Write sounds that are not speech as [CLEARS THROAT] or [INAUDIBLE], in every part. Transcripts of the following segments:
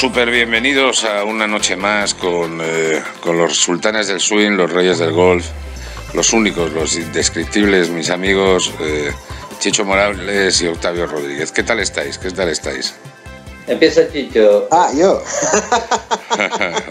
súper bienvenidos a una noche más con, eh, con los sultanes del swing, los reyes del golf, los únicos, los indescriptibles, mis amigos eh, Chicho Morales y Octavio Rodríguez. ¿Qué tal estáis? ¿Qué tal estáis? Empieza Chicho. Ah, yo. [LAUGHS]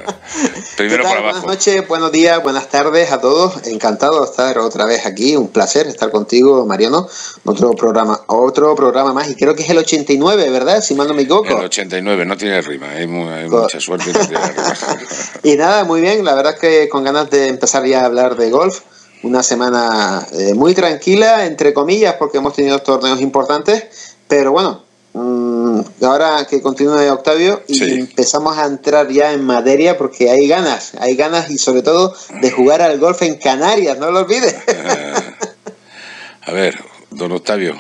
Primero por abajo. Buenas noches, buenos días, buenas tardes a todos. Encantado de estar otra vez aquí. Un placer estar contigo, Mariano. Otro programa, otro programa más. Y creo que es el 89, ¿verdad? Si mal no me equivoco. El 89, no tiene rima. Hay, mucha suerte no tiene rima. [LAUGHS] y nada, muy bien. La verdad es que con ganas de empezar ya a hablar de golf. Una semana eh, muy tranquila, entre comillas, porque hemos tenido torneos importantes. Pero bueno, Mm, ahora que continúe Octavio y empezamos a entrar ya en materia porque hay ganas, hay ganas y sobre todo de jugar al golf en Canarias, no lo olvides. a ver, don Octavio.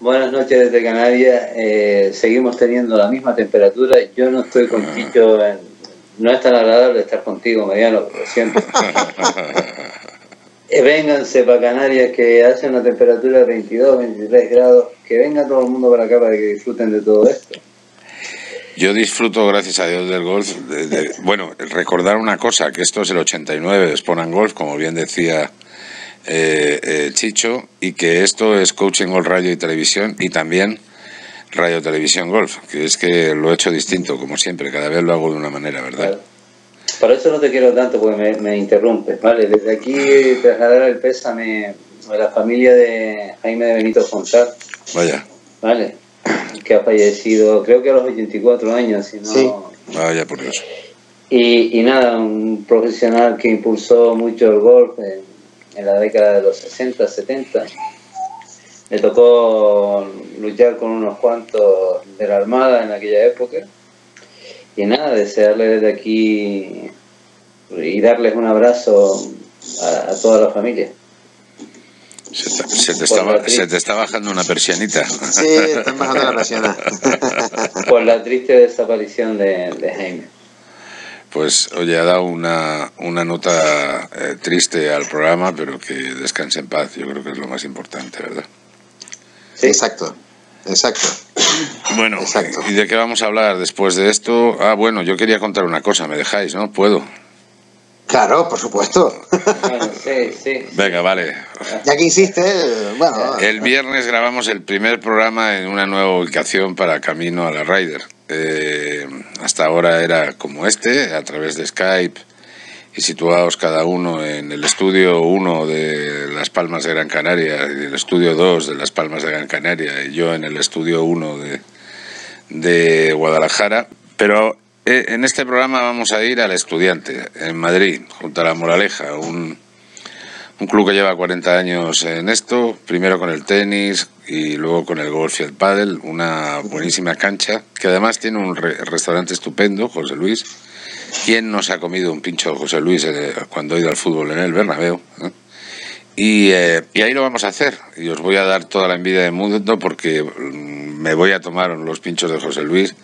Buenas noches desde Canarias. Eh, seguimos teniendo la misma temperatura. Yo no estoy con Chicho. no es tan agradable estar contigo, Mediano, lo siento. [LAUGHS] Eh, vénganse para Canarias que hace una temperatura de 22, 23 grados. Que venga todo el mundo para acá para que disfruten de todo esto. Yo disfruto, gracias a Dios, del golf. bueno, recordar una cosa, que esto es el 89 de Sponan Golf, como bien decía eh, eh, Chicho, y que esto es Coaching Golf Radio y Televisión, y también Radio Televisión Golf, que es que lo he hecho distinto, como siempre, cada vez lo hago de una manera, ¿verdad? Por eso no te quiero tanto porque me, me interrumpes, ¿vale? Desde aquí trasladar el pésame a la familia de Jaime de Benito Fontal. Vaya. ¿Vale? Que ha fallecido, creo que a los 84 años, si no... Sí. Vaya, por Dios. Y, y, nada, un profesional que impulsó mucho el golf en, en la década de los 60, 70. Le tocó luchar con unos cuantos de la Armada en aquella época y nada, desearle desde aquí y darles un abrazo a, toda la familia. Se te, está, bajando una persianita. Sí, están bajando la persiana. [LAUGHS] Por la triste desaparición de, Jaime. Pues oye, ha dado una, una nota eh, triste al programa, pero que descanse en paz, yo creo que es lo más importante, ¿verdad? Sí, exacto. Exacto. Bueno, ¿y de qué vamos a hablar después de esto? Ah, bueno, yo quería contar una cosa, ¿me dejáis, no? ¿Puedo? Claro, por supuesto. sí, sí. Venga, vale. Ya que insiste, bueno. El viernes grabamos el primer programa en una nueva ubicación para Camino a la Rider. Eh, hasta ahora era como este, a través de Skype y situados cada uno en el estudio 1 de Las Palmas de Gran Canaria y el estudio 2 de Las Palmas de Gran Canaria y yo en el estudio 1 de, de Guadalajara. Pero eh, en este programa vamos a ir al Estudiante, en Madrid, junto a La Moraleja, un, un club que lleva 40 años en esto, primero con el tenis y luego con el golf y el pádel, una buenísima cancha, que además tiene un restaurante estupendo, José Luis, ¿Quién nos ha comido un pincho José Luis eh, cuando ha ido al fútbol en el Bernabéu? Y, eh, y, ahí lo vamos a hacer. Y os voy a dar toda la envidia del mundo porque mm, me voy a tomar los pinchos de José Luis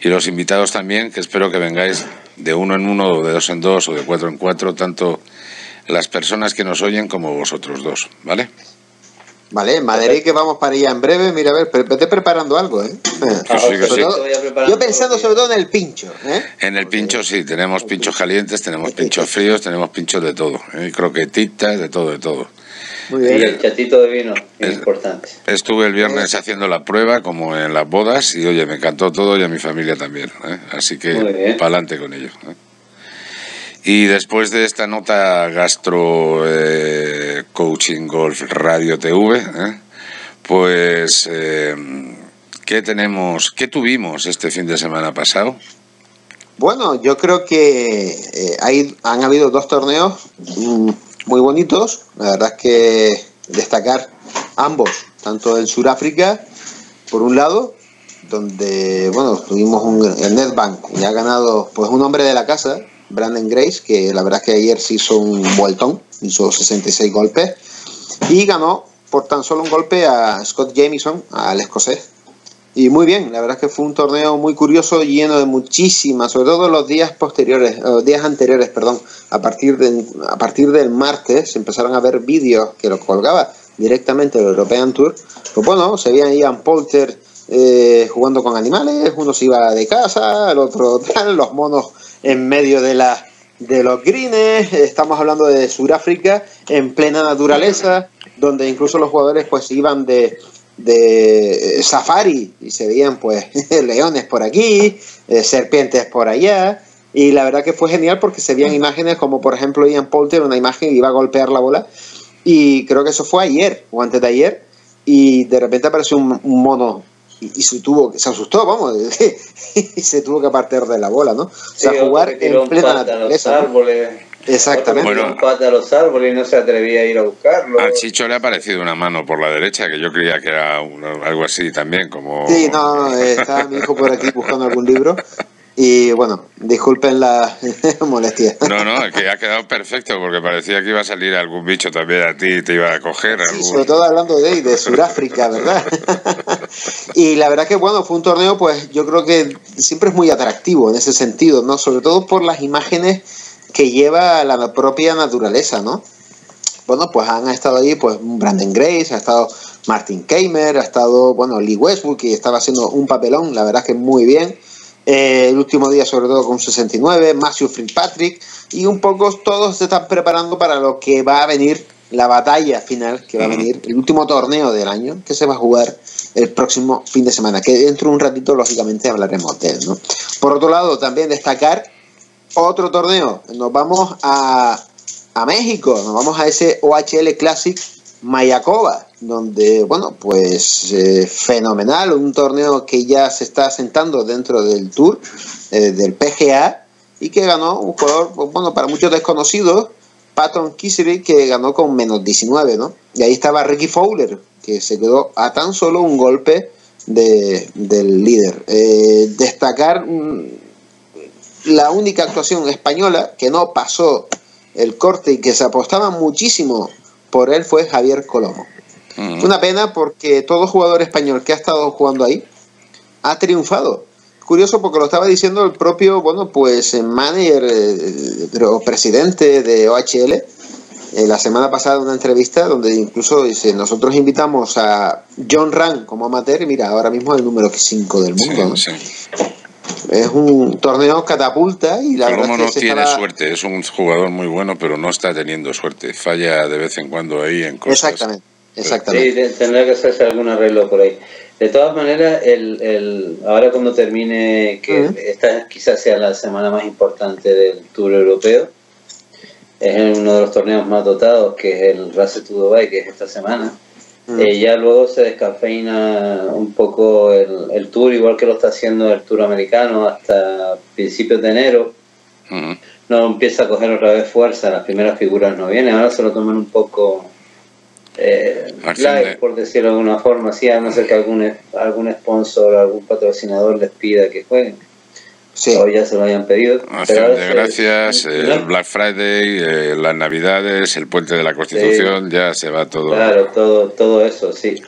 y los invitados también, que espero que vengáis de uno en uno, o de dos en dos, o de cuatro en cuatro, tanto las personas que nos oyen como vosotros dos, ¿vale? Vale, Madrid que vamos para allá en breve. Mira, a ver, vete preparando algo, ¿eh? yo pensando sobre todo en el pincho. ¿eh? En el pincho sí, tenemos pinchos calientes, tenemos pinchos fríos, tenemos pinchos de todo. ¿eh? Croquetitas, de todo, de todo. Muy bien. Y el chatito de vino, es importante. Estuve el viernes haciendo la prueba, como en las bodas, y oye, me encantó todo y a mi familia también. ¿eh? Así que para adelante con ello. ¿eh? Y después de esta nota gastro eh, coaching golf radio TV, eh, pues eh, ¿qué tenemos, qué tuvimos este fin de semana pasado? Bueno, yo creo que hay, han habido dos torneos mm, muy bonitos. La verdad es que destacar ambos, tanto en Sudáfrica, por un lado, donde bueno tuvimos un, el Netbank y ha ganado pues un hombre de la casa Brandon Grace, que la verdad es que ayer se hizo un vueltón, hizo 66 golpes y ganó por tan solo un golpe a Scott Jamieson, al escocés. Y muy bien, la verdad es que fue un torneo muy curioso, lleno de muchísimas, sobre todo los días posteriores, los días anteriores, perdón, a partir, de, a partir del martes empezaron a ver vídeos que los colgaba directamente el European Tour. Pues bueno, se veían Ian Poulter eh, jugando con animales, uno se iba de casa, el otro [LAUGHS] tal, los monos en medio de la de los greens, estamos hablando de Sudáfrica en plena naturaleza, donde incluso los jugadores pues iban de, de safari y se veían pues [LAUGHS] leones por aquí, eh, serpientes por allá, y la verdad que fue genial porque se veían imágenes como por ejemplo Ian Poulter, una imagen que iba a golpear la bola, y creo que eso fue ayer o antes de ayer, y de repente apareció un mono y, se tuvo se asustó, vamos, [LAUGHS] y se tuvo que apartar de la bola, ¿no? O sea, jugar en plena naturaleza. árboles. Exactamente. Bueno, pata a los árboles y no se atrevía a ir a buscarlo. Al Chicho le ha aparecido una mano por la derecha, que yo creía que era algo así también, como... Sí, no, está mi hijo por aquí buscando algún libro y bueno, disculpen la [LAUGHS] molestia. No, no, que ha quedado perfecto porque parecía que iba a salir algún bicho también a ti y te iba a coger. Sí, sobre todo hablando de, de Sudáfrica, ¿verdad? [LAUGHS] y la verdad que bueno, fue un torneo pues yo creo que siempre es muy atractivo en ese sentido, ¿no? Sobre todo por las imágenes que lleva la propia naturaleza, ¿no? Bueno, pues han estado ahí pues Brandon Grace, ha estado Martin Keimer, ha estado, bueno, Lee Westwood, que estaba haciendo un papelón, la verdad que muy bien. Eh, el último día sobre todo con 69, Matthew Fitzpatrick y un poco todos se están preparando para lo que va a venir la batalla final que va a venir, el último torneo del año que se va a jugar el próximo fin de semana, que dentro de un ratito lógicamente hablaremos de él. ¿no? Por otro lado, también destacar otro torneo, nos vamos a, a México, nos vamos a ese OHL Classic Mayacoba, donde, bueno, pues eh, fenomenal, un torneo que ya se está sentando dentro del Tour eh, del PGA y que ganó un jugador, bueno, para muchos desconocidos, Patton Kissiry, que ganó con menos 19, ¿no? Y ahí estaba Ricky Fowler, que se quedó a tan solo un golpe de, del líder. Eh, destacar mm, la única actuación española que no pasó el corte y que se apostaba muchísimo por él fue Javier Colomo. Mm. Una pena porque todo jugador español que ha estado jugando ahí ha triunfado. Curioso porque lo estaba diciendo el propio, bueno, pues manager eh, o presidente de OHL eh, la semana pasada en una entrevista donde incluso dice, nosotros invitamos a John Rand como amateur y mira, ahora mismo es el número 5 del mundo. Es un torneo catapulta y la verdad no tiene suerte, es un jugador muy bueno, pero no está teniendo suerte. Falla de vez en cuando ahí en cosas. Exactamente. Exactamente. Sí, tendrá que hacerse algún arreglo por ahí. De todas maneras, el, el, ahora cuando termine, que esta quizás sea la semana más importante del Tour Europeo, es uno de los torneos más dotados, que es el Race to Dubai, que es esta semana. Eh, ya luego se descafeina un poco el, el, tour, igual que lo está haciendo el tour americano hasta principios de enero. No empieza a coger otra vez fuerza, las primeras figuras no vienen, ahora se lo toman un poco eh, live, por decirlo de alguna forma, sí, a no ser que algún, algún sponsor, algún patrocinador les pida que jueguen. Sí. O ya se lo hayan pedido. Acción de gracias, el Black Friday, eh, las Navidades, el Puente de la Constitución, ya se va todo. Claro, todo, todo eso, sí.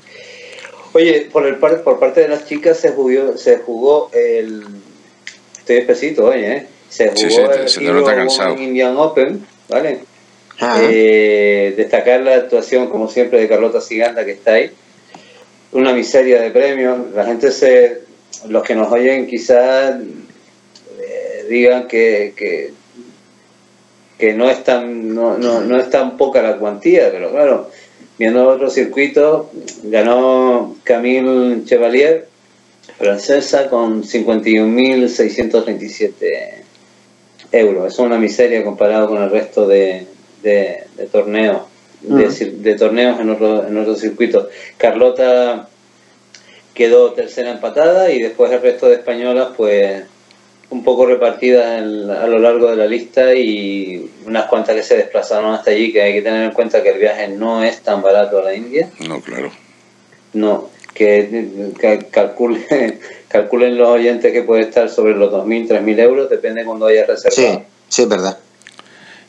Oye, por, el, por parte de las chicas se jugó, se jugó el. Estoy espesito hoy, ¿eh? Se jugó sí, sí, el Indian Open, ¿vale? Eh, destacar la actuación, como siempre, de Carlota Siganda, que está ahí. Una miseria de premios. La gente se. Los que nos oyen, quizás eh, digan que, que, que, no, es tan, no, no, no es tan poca la cuantía, pero claro, viendo otro circuito, ganó Camille Chevalier, francesa, con 51.637 euros. Es una miseria comparado con el resto de, de, torneos, de, torneos en otros en otro circuitos. Carlota quedó tercera empatada y después el resto de españolas pues un poco repartidas a lo largo de la lista y unas cuantas que se desplazaron hasta allí, que hay que tener en cuenta que el viaje no es tan barato a la India. No, claro. No, que, calculen, [LAUGHS] calculen los oyentes que puede estar sobre los 2.000, 3.000 euros, depende cuando hayas reservado. Sí, sí, es verdad.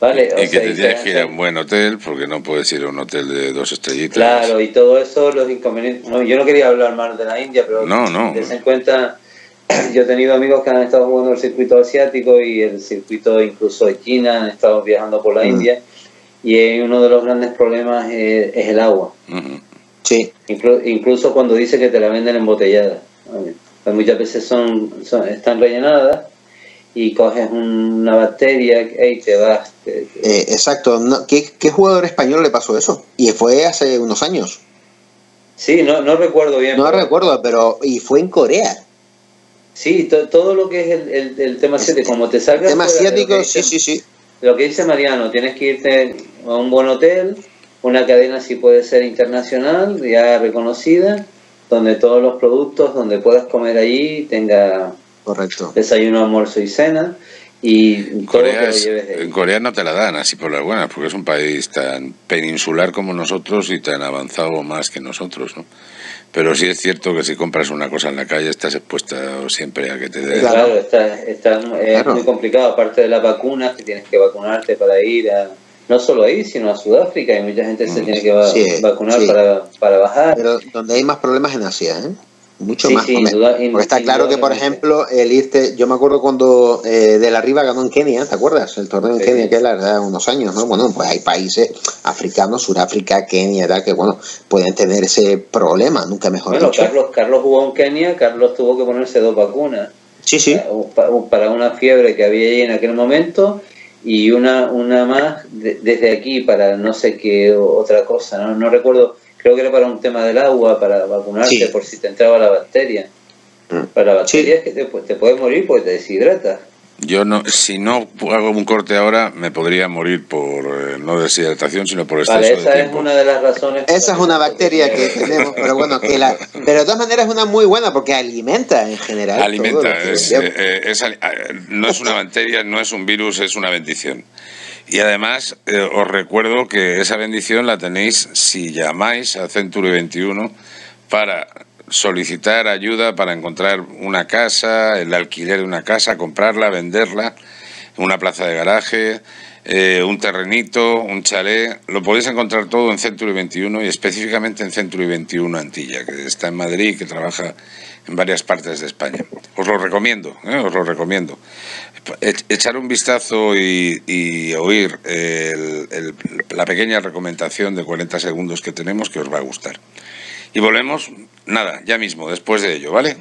Y que te tienes que ir a un buen hotel, porque no puedes ir a un hotel de dos estrellitas. Claro, y todo eso, los inconvenientes. No, yo no quería hablar más de la India, pero no, no. en cuenta. [CLEARS THROAT] Yo he tenido amigos que han estado jugando el circuito asiático y el circuito incluso de China, han estado viajando por la mm. India y uno de los grandes problemas es, el agua. Sí. incluso cuando dice que te la venden embotellada. Pues muchas veces son, están rellenadas y coges una bacteria y te vas. Eh, exacto. ¿Qué, ¿Qué, jugador español le pasó eso? Y fue hace unos años. Sí, no, no recuerdo bien. No recuerdo, pero. Y fue en Corea. Sí, todo lo que es el, el, tema asiático, como te salga. tema asiático, sí, sí, sí. Lo que dice Mariano, tienes que irte a un buen hotel, una cadena si puede ser internacional, ya reconocida, donde todos los productos, donde puedas comer allí, tenga Correcto. desayuno, almuerzo y cena. Y Corea en Corea no te la dan así por las buenas, porque es un país tan peninsular como nosotros y tan avanzado más que nosotros, ¿no? Pero sí es cierto que si compras una cosa en la calle estás expuesta siempre a que te den. Claro, está, está, es muy complicado, aparte de las vacunas, que tienes que vacunarte para ir a, no solo ahí, sino a Sudáfrica, y mucha gente se mm, tiene que vacunar Para, para bajar. Pero donde hay más problemas en Asia, ¿eh? Mucho más. porque está claro que, por ejemplo, el irte, yo me acuerdo cuando eh, de la Riva ganó en Kenia, ¿te acuerdas? El torneo en Kenia, que es la verdad, unos años, ¿no? Bueno, pues hay países africanos, Sudáfrica, Kenia, tal, que bueno, pueden tener ese problema, nunca mejor bueno, Carlos, Carlos jugó en Kenia, Carlos tuvo que ponerse dos vacunas. Sí, sí. Para una fiebre que había ahí en aquel momento y una, una más desde aquí para no sé qué otra cosa, no, no recuerdo creo que era para un tema del agua, para vacunarte por si te entraba la bacteria. Mm. Para la bacteria es que te, te puedes morir porque te deshidratas. Yo no, si no hago un corte ahora, me podría morir por eh, no deshidratación, sino por exceso vale, esa es una de las razones. Esa es una bacteria que tenemos, [LAUGHS] pero bueno, que la, pero de todas maneras es una muy buena porque alimenta en general. Alimenta, es, eh, eh, no es una bacteria, no es un virus, es una bendición. Y además eh, os recuerdo que esa bendición la tenéis si llamáis a Century 21 para solicitar ayuda para encontrar una casa, el alquiler de una casa, comprarla, venderla, una plaza de garaje, eh, un terrenito, un chalet. Lo podéis encontrar todo en Century 21 y específicamente en Century 21 Antilla, que está en Madrid y que trabaja en varias partes de España. Os lo recomiendo, ¿eh? os lo recomiendo. Echar un vistazo y, oír la pequeña recomendación de 40 segundos que tenemos que os va a gustar. Y volvemos, nada, ya mismo, después de ello, ¿vale?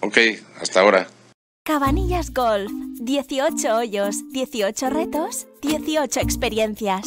Ok, hasta ahora. Cabanillas Golf, 18 hoyos, 18 retos, 18 experiencias.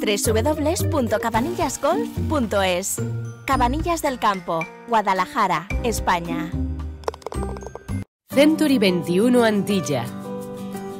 www.cabanillasgolf.es Cabanillas del Campo, Guadalajara, España. Century 21 Antilla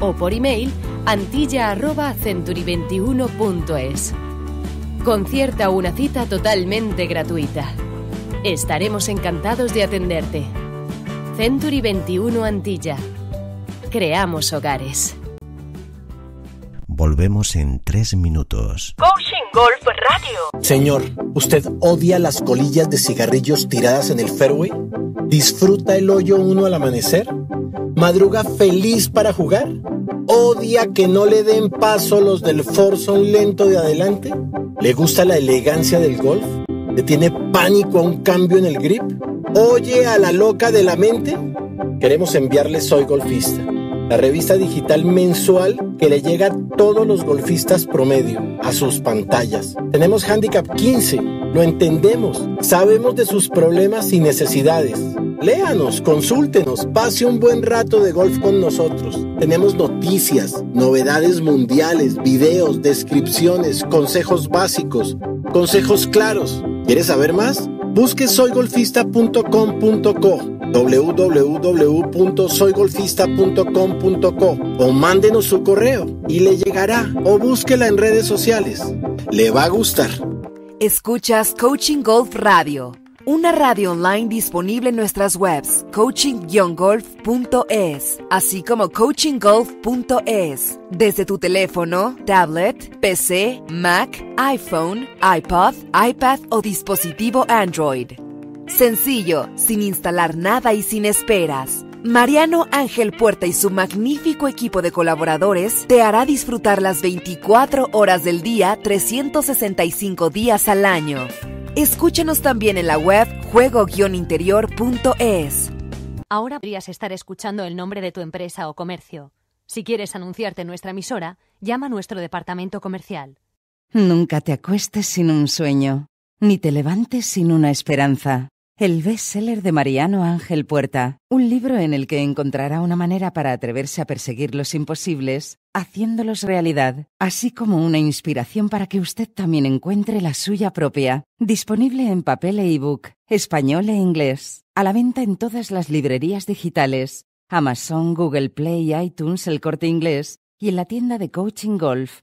o por email antilla.century21.es. Concierta una cita totalmente gratuita. Estaremos encantados de atenderte. Century 21 Antilla. Creamos hogares. Volvemos en tres minutos. Coaching Golf Radio. Señor, ¿usted odia las colillas de cigarrillos tiradas en el fairway? ¿Disfruta el hoyo uno al amanecer? ¿Madruga feliz para jugar? ¿Odia que no le den paso los del Forson lento de adelante? ¿Le gusta la elegancia del golf? ¿Le tiene pánico a un cambio en el grip? ¿Oye a la loca de la mente? Queremos enviarle Soy Golfista, la revista digital mensual que le llega a todos los golfistas promedio, a sus pantallas. Tenemos Handicap 15, lo entendemos, sabemos de sus problemas y necesidades Léanos, consúltenos, pase un buen rato de golf con nosotros. Tenemos noticias, novedades mundiales, videos, descripciones, consejos básicos, consejos claros. ¿Quieres saber más? Busque soygolfista.com.co www.soygolfista.com.co o mándenos su correo y le llegará o búsquela en redes sociales. Le va a gustar. Escuchas Coaching Golf Radio, una radio online disponible en nuestras webs coaching-golf.es, así como coachinggolf.es, desde tu teléfono, tablet, PC, Mac, iPhone, iPod, iPad o dispositivo Android. Sencillo, sin instalar nada y sin esperas. Mariano Ángel Puerta y su magnífico equipo de colaboradores te hará disfrutar las 24 horas del día, 365 días al año. Escúchanos también en la web juego-interior.es. Ahora podrías estar escuchando el nombre de tu empresa o comercio. Si quieres anunciarte en nuestra emisora, llama a nuestro departamento comercial. Nunca te acuestes sin un sueño, ni te levantes sin una esperanza. El bestseller de Mariano Ángel Puerta, un libro en el que encontrará una manera para atreverse a perseguir los imposibles, haciéndolos realidad, así como una inspiración para que usted también encuentre la suya propia. Disponible en papel e ebook, español e inglés, a la venta en todas las librerías digitales, Amazon, Google Play, iTunes, El Corte Inglés y en la tienda de Coaching Golf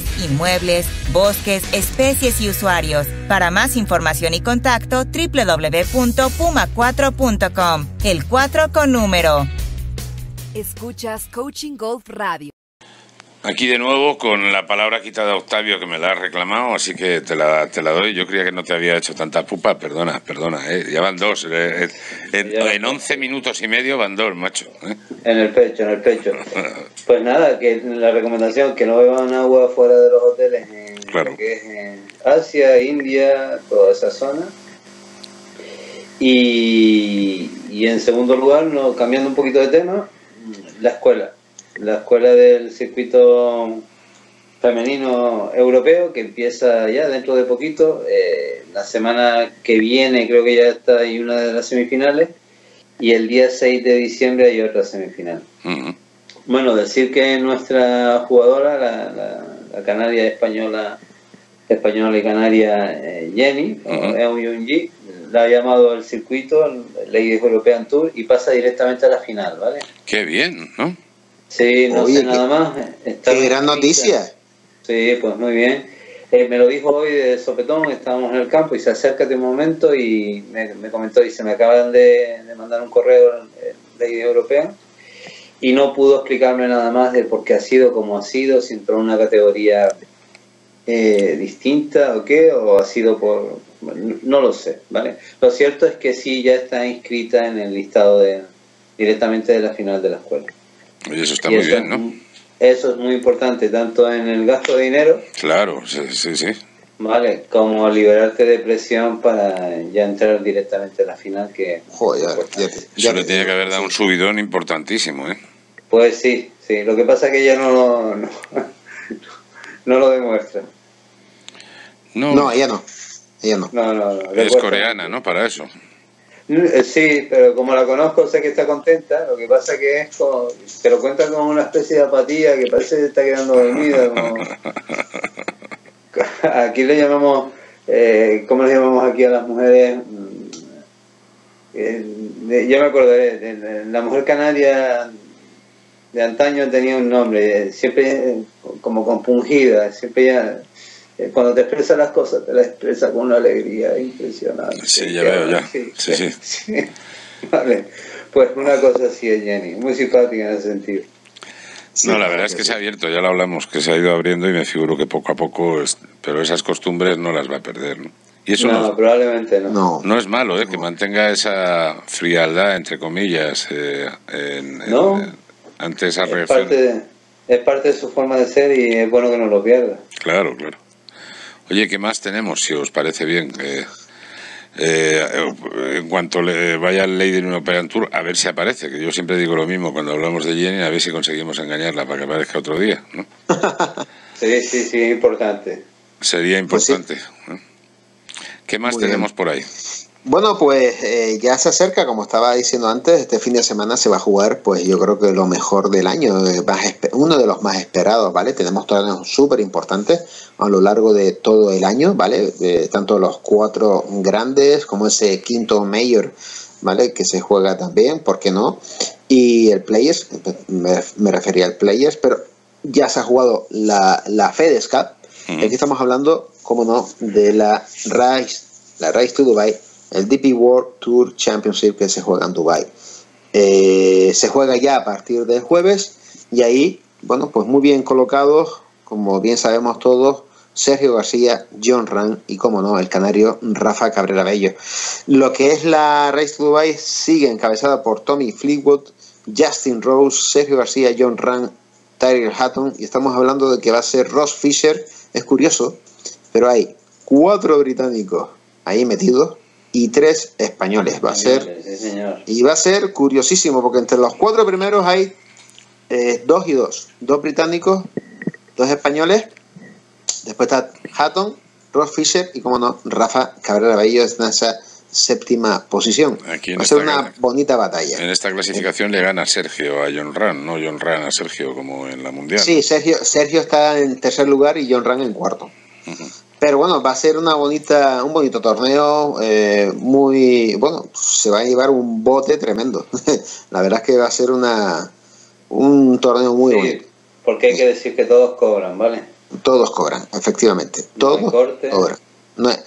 inmuebles, bosques, especies y usuarios. Para más información y contacto, www.puma4.com. El 4 con número. Escuchas Coaching Golf Radio. Aquí de nuevo con la palabra quitada a Octavio que me la ha reclamado, así que te la, te la doy. Yo creía que no te había hecho tanta pupa, perdona, perdona, ¿eh? ya van dos. Eh, en, en 11 minutos y medio van dos, macho. ¿eh? En el pecho, en el pecho. [LAUGHS] Pues nada, que la recomendación que no beban agua fuera de los hoteles en Claro. lo que es en Asia, India, toda esa zona. Y, y en segundo lugar, no, cambiando un poquito de tema, la escuela. La escuela del circuito femenino europeo que empieza ya dentro de poquito. eh, la semana que viene creo que ya está ahí una de las semifinales. Y el día 6 de diciembre hay otra semifinal. Bueno, decir que nuestra jugadora, la, la- la canaria española, española y canaria eh, Jenny, Ujú. Eun Yoon-ji, la ha llamado al circuito, Ladies European Tour, y pasa directamente a la final, ¿vale? Qué bien, ¿no? Sí, no Oye, sé nada más. Está Qué gran noticia. Sí, pues muy bien. Eh, me lo dijo hoy de sopetón, estábamos en el campo y se acércate un momento y me, me comentó, dice, me acaban de, de mandar un correo eh, de Ley Europea y no pudo explicarme nada más de por qué ha sido como ha sido, si entró en una categoría eh, distinta o qué, o ha sido por... No lo sé, ¿vale? Lo cierto es que sí ya está inscrita en el listado de directamente de la final de la escuela. Oye, eso está Y muy eso bien, es ¿no? Eso es muy importante, tanto en el gasto de dinero, Claro, sí, sí, sí. Vale, como liberarte de presión para ya entrar directamente a la final, que Joder, ya, ya Eso ya le tiene que haber dado un subidón importantísimo, ¿eh? pues sí, sí. Lo que pasa es que ella no lo, no, [LAUGHS] no lo demuestra. No, No, ella no. Ella no. No, no, es cuesta. coreana, ¿no? Para eso. Eh, Sí, pero como la conozco, sé que está contenta. Lo que pasa que es como, te lo cuenta como una especie de apatía que parece que está quedando dormida. Como... [LAUGHS] Aquí le llamamos, eh, ¿cómo le llamamos aquí a las mujeres? Mm, eh, ya me acordaré, la mujer canaria de antaño tenía un nombre, eh, siempre eh, como compungida, siempre ya, cuando te expresa las cosas, te las expresa con una alegría impresionante. Sí, ya veo, ya. Sí, Sí, sí. sí. [LAUGHS] Vale, pues una cosa así es Jenny, muy simpática en ese sentido. No, la verdad es que se ha abierto, ya lo hablamos, que se ha ido abriendo y me figuro que poco a poco, es- pero esas costumbres no las va a perder, ¿no? Y eso no, no, probablemente no. No. no es malo, ¿eh? Que mantenga esa frialdad, entre comillas, eh, en, en- No. en- ante esa es, reacción. parte de, es parte de su forma de ser y es bueno que no lo pierda. Claro, claro. Oye, ¿qué más tenemos, si os parece bien? Que Eh, en cuanto le vaya al Lady European Tour, a ver si aparece, que yo siempre digo lo mismo cuando hablamos de Jenny, a ver si conseguimos engañarla para que aparezca otro día. ¿no? [LAUGHS] sí, sí, sí, importante. Sería importante. Pues sí. ¿Qué más Muy tenemos bien. por ahí? Bueno, pues eh, ya se acerca, como estaba diciendo antes, este fin de semana se va a jugar, pues yo creo que lo mejor del año, eh, uno de los más esperados, ¿vale? Tenemos torneos súper importantes a lo largo de todo el año, ¿vale? Tanto los cuatro grandes como ese quinto mayor, ¿vale? Que se juega también, ¿por qué no? Y el Players, me, me refería al Players, pero ya se ha jugado la, la FedEx Cup, aquí estamos hablando, como no, de la Rise, la Rise to Dubai el DP World Tour Championship que se juega en Dubai. Eh, se juega ya a partir del jueves y ahí, bueno, pues muy bien colocados, como bien sabemos todos, Sergio García, John Ran y, como no, el canario Rafa Cabrera Bello. Lo que es la Race to Dubai sigue encabezada por Tommy Fleetwood, Justin Rose, Sergio García, John Ran, Tyler Hatton y estamos hablando de que va a ser Ross Fisher. Es curioso, pero hay cuatro británicos ahí metidos y tres españoles. Va a ser y va a ser curiosísimo porque entre los cuatro primeros hay eh, dos y dos, dos británicos, dos españoles. Después está Hatton, Ross Fisher y como no Rafa Cabrera Bello en esa séptima posición. va a ser una bonita batalla. En esta clasificación le gana Sergio a John Ran, no John Ran a Sergio como en la mundial. Sí, Sergio, Sergio está en tercer lugar y John Ran en cuarto. Pero bueno, va a ser una bonita, un bonito torneo, eh, muy, bueno, se va a llevar un bote tremendo. [LAUGHS] la verdad es que va a ser una, un torneo muy sí, bonito. Porque hay que decir que todos cobran, ¿vale? Todos cobran, efectivamente. No Todos hay corte. cobran. No hay,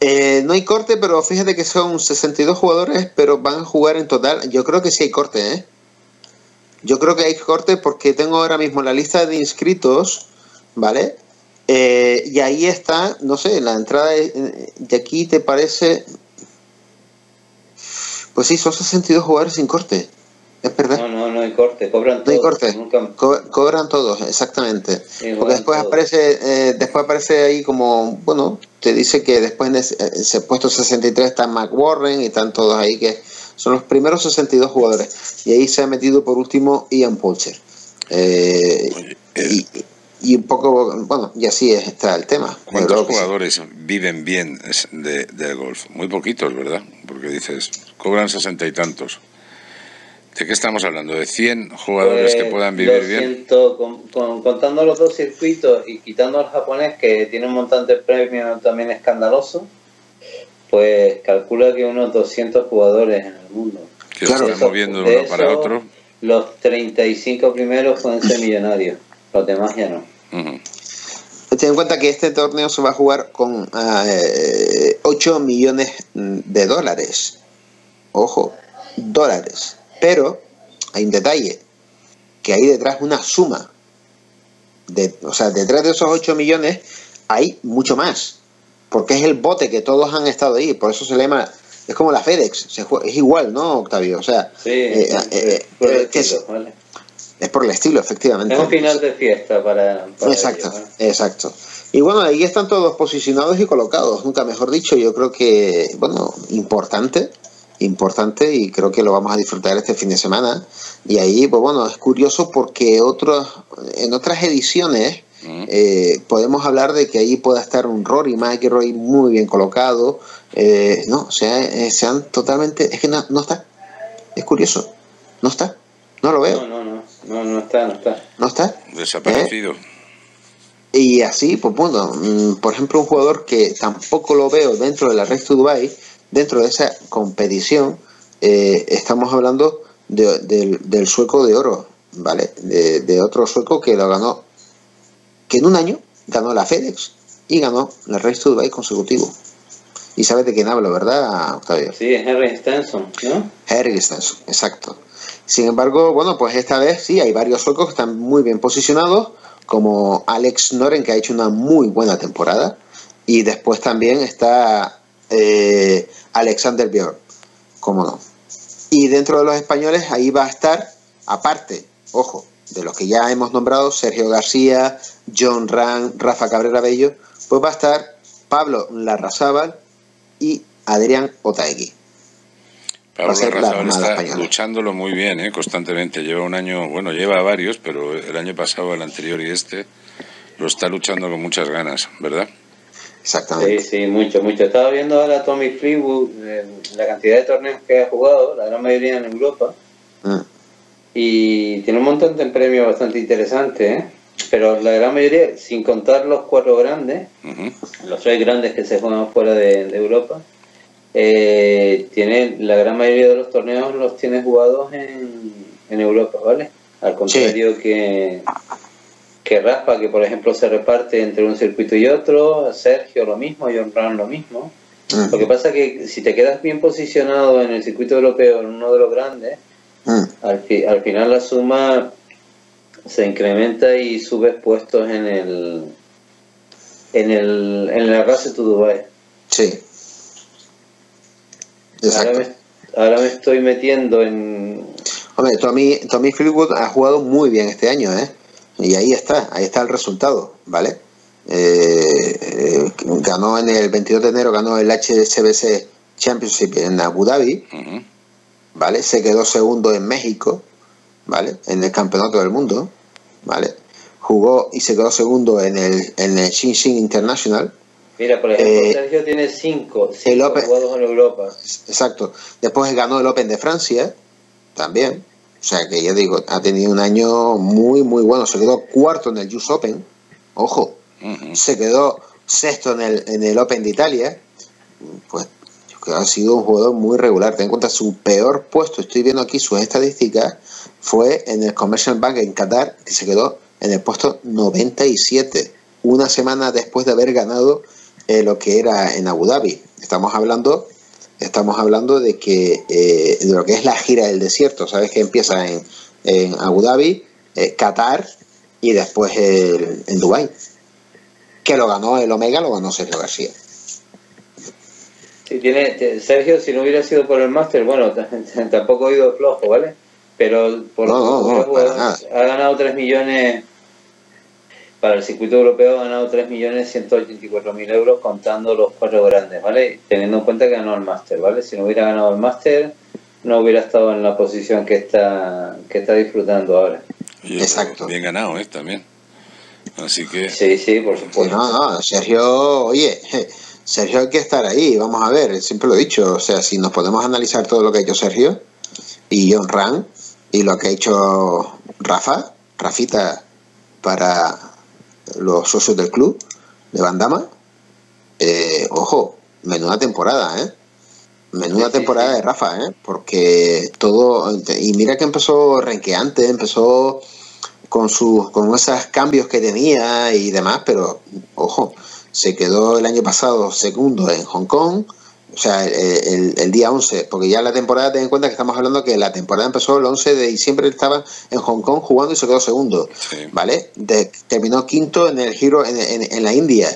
eh, no hay corte, pero fíjate que son 62 jugadores, pero van a jugar en total. Yo creo que sí hay corte, ¿eh? Yo creo que hay corte porque tengo ahora mismo la lista de inscritos, ¿vale? Eh, y ahí está, no sé, la entrada de, de, aquí te parece. Pues sí, son 62 jugadores sin corte. Es verdad. No, no, no hay corte, cobran todos. No hay corte. Nunca... Co cobran todos, exactamente. Sí, Porque después todos. aparece, eh, después aparece ahí como, bueno, te dice que después en ese, ese puesto 63 está McWarren y están todos ahí que son los primeros 62 jugadores. Y ahí se ha metido por último Ian Poulter. Eh, Oye, y, y un poco, bueno, y así está el tema. ¿Cuántos jugadores sí. viven bien de, del golf? Muy poquitos, ¿verdad? Porque dices, cobran sesenta y tantos. ¿De qué estamos hablando? ¿De 100 jugadores pues, que puedan vivir 200, bien? Con, con, contando los dos circuitos y quitando al japonés, que tiene un montante premio también escandaloso, pues calcula que unos 200 jugadores en el mundo. Que claro, se están moviendo de uno para otro. Los 35 primeros pueden ser millonarios, los demás ya no. Uh -huh. Ten en cuenta que este torneo se va a jugar con eh, 8 millones de dólares. Ojo, dólares. Pero hay un detalle, que hay detrás una suma. De, o sea, detrás de esos 8 millones hay mucho más. Porque es el bote que todos han estado ahí. Por eso se le llama... Es como la FedEx. Se juega, es igual, ¿no, Octavio? O sea... Sí, eh, eh, por el estilo, es, vale. Es, por el estilo, efectivamente. Es un final de fiesta para... para exacto, ellos, exacto. Y bueno, ahí están todos posicionados y colocados. Nunca mejor dicho. Yo creo que, bueno, importante importante y creo que lo vamos a disfrutar este fin de semana. Y ahí, pues bueno, es curioso porque otros, en otras ediciones mm. eh, podemos hablar de que ahí pueda estar un Rory McIlroy muy bien colocado. Eh, no, o sea, eh, sean totalmente, es que no, no, está. Es curioso, no está. No lo veo. No, no, no, no, está, no está. No está. Desaparecido. Y así, pues bueno, por ejemplo, un jugador que tampoco lo veo dentro de la Race to Dubai, dentro de esa competición eh, estamos hablando de, de, del sueco de oro, ¿vale? De, de, otro sueco que lo ganó, que en un año ganó la FedEx y ganó la Race to Dubai consecutivo. Y sabes de quién hablo, ¿verdad, Octavio? Sí, es Harry Stenson, ¿no? Harry Stenson, exacto. Sin embargo, bueno, pues esta vez sí, hay varios suecos que están muy bien posicionados, como Alex Noren, que ha hecho una muy buena temporada, y después también está eh, Alexander Björn, cómo no. Y dentro de los españoles ahí va a estar, aparte, ojo, de los que ya hemos nombrado, Sergio García, John Ran, Rafa Cabrera Bello, pues va a estar Pablo Larrazábal y Adrián Otaegui. Pablo Larrazábal está luchándolo muy bien, ¿eh? constantemente. Lleva un año, bueno, lleva varios, pero el año pasado, el anterior y este, lo está luchando con muchas ganas, ¿verdad? Exactamente. Sí, sí, mucho, mucho. Estaba viendo ahora Tommy Fleetwood, eh, la cantidad de torneos que ha jugado, la gran mayoría en Europa. Mm. Y tiene un montón de premios bastante interesantes, ¿eh? pero la gran mayoría, sin contar los cuatro grandes, los tres grandes que se juegan fuera de, Europa, eh, tiene la gran mayoría de los torneos los tiene jugados en, en Europa, ¿vale? Al contrario que que Rafa, que por ejemplo se reparte entre un circuito y otro, Sergio lo mismo, John Brown lo mismo. Lo que pasa es que si te quedas bien posicionado en el circuito europeo, en uno de los grandes, al, al final la suma se incrementa y subes puestos en el en el en la base to Dubai. Sí. Exacto. Ahora me, estoy metiendo en. Hombre, Tommy, Tommy Fleetwood ha jugado muy bien este año, ¿eh? Y ahí está, ahí está el resultado, ¿vale? Eh, eh, ganó en el 22 de enero, ganó el HSBC Championship en Abu Dhabi, ¿vale? Se quedó segundo en México, ¿vale? En el Campeonato del Mundo, ¿vale? Jugó y se quedó segundo en el, en el International. Mira, por ejemplo, eh, Sergio tiene cinco, cinco jugados en Europa. Exacto. Después ganó el Open de Francia, también. O sea que ya digo, ha tenido un año muy, muy bueno. Se quedó cuarto en el US Open, ojo. Se quedó sexto en el, en el Open de Italia. Pues que ha sido un jugador muy regular. Ten en cuenta su peor puesto, estoy viendo aquí sus estadísticas, fue en el Commercial Bank en Qatar, que se quedó en el puesto 97, una semana después de haber ganado eh, lo que era en Abu Dhabi. Estamos hablando estamos hablando de que eh, de lo que es la gira del desierto, sabes que empieza en, en Abu Dhabi, eh, Qatar y después el, en Dubai. Que lo ganó el Omega, lo ganó Sergio García. Sí, tiene, Sergio, si no hubiera sido por el máster, bueno, [LAUGHS] tampoco ha ido flojo, ¿vale? Pero por ha ganado 3 millones para el circuito europeo ha ganado 3.184.000 euros contando los cuatro grandes, ¿vale? Teniendo en cuenta que ganó el máster, ¿vale? Si no hubiera ganado el máster, no hubiera estado en la posición que está, que está disfrutando ahora. Exacto. Bien ganado, ¿eh? También. Así que... Sí, sí, por supuesto. No, no, Sergio, oye, [LAUGHS] Sergio hay que estar ahí, vamos a ver, siempre lo he dicho, o sea, si nos podemos analizar todo lo que ha hecho Sergio y John Ran y lo que ha hecho Rafa, Rafita, para los socios del club de Bandama, eh, ojo, menuda temporada, ¿eh? Menuda temporada de Rafa, ¿eh? Porque todo, y mira que empezó renqueante, empezó con sus, con esos cambios que tenía y demás, pero ojo, se quedó el año pasado segundo en Hong Kong, o sea, el, día 11, porque ya la temporada, ten en cuenta que estamos hablando que la temporada empezó el 11 de diciembre, estaba en Hong Kong jugando y se quedó segundo, ¿vale? terminó quinto en el giro en, la India,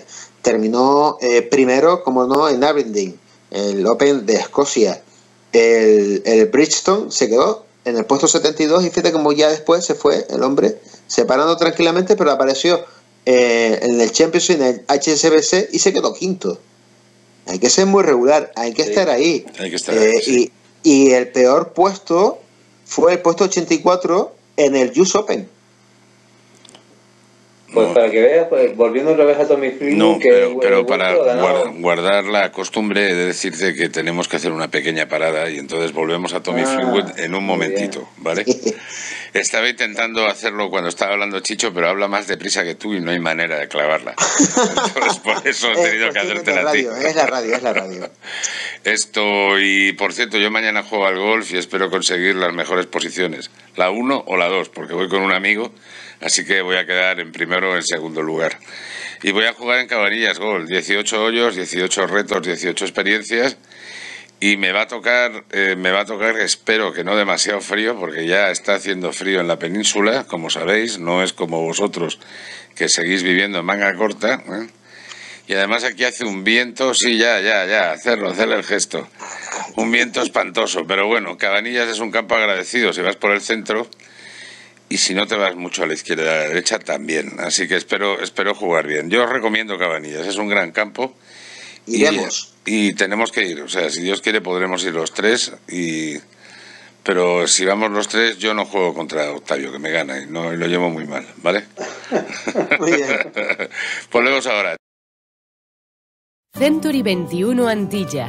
terminó eh, primero, como no, en Aberdeen, el Open de Escocia, el, el Bridgestone se quedó en el puesto 72 y fíjate como ya después se fue el hombre separando tranquilamente, pero apareció eh, en el Championship, en el HSBC y se quedó quinto. Hay que ser muy regular, hay que estar ahí. Hay que estar ahí eh, y, y, el peor puesto fue el puesto 84 en el US Open. Pues para que veas, pues, volviendo otra vez a Tommy Fleetwood... No, pero, para guardar la costumbre de decirte que tenemos que hacer una pequeña parada y entonces volvemos a Tommy ah, en un momentito, ¿vale? [LAUGHS] Estaba intentando hacerlo cuando estaba hablando Chicho, pero habla más deprisa que tú y no hay manera de clavarla. Entonces por [LAUGHS] eso he tenido que hacerte la ti. Es la radio, es la radio. [LAUGHS] Esto, y por cierto, yo mañana juego al golf y espero conseguir las mejores posiciones. La 1 o la 2, porque voy con un amigo Así que voy a quedar en primero o en segundo lugar. Y voy a jugar en Cabanillas Gol, 18 hoyos, 18 retos, 18 experiencias. Y me va a tocar, eh, me va a tocar, espero que no demasiado frío, porque ya está haciendo frío en la península, como sabéis, no es como vosotros que seguís viviendo en manga corta. ¿eh? Y además aquí hace un viento, sí, ya, ya, ya, hacerlo, hacerle el gesto. Un viento espantoso, pero bueno, Cabanillas es un campo agradecido, si vas por el centro y si no te vas mucho a la izquierda y a la derecha también. Así que espero, espero jugar bien. Yo os recomiendo Cabanillas, es un gran campo iremos. Y, tenemos que ir, o sea, si Dios quiere podremos ir los tres y... Pero si vamos los tres, yo no juego contra Octavio, que me gana y no lo llevo muy mal, ¿vale? [LAUGHS] muy bien. [LAUGHS] Volvemos ahora. Century 21 Antilla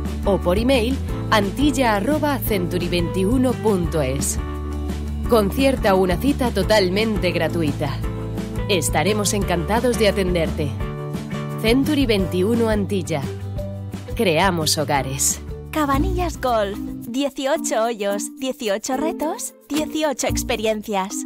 o por email antilla.century21.es. Concierta una cita totalmente gratuita. Estaremos encantados de atenderte. Century 21 Antilla. Creamos hogares. Cabanillas Golf. 18 hoyos, 18 retos, 18 experiencias.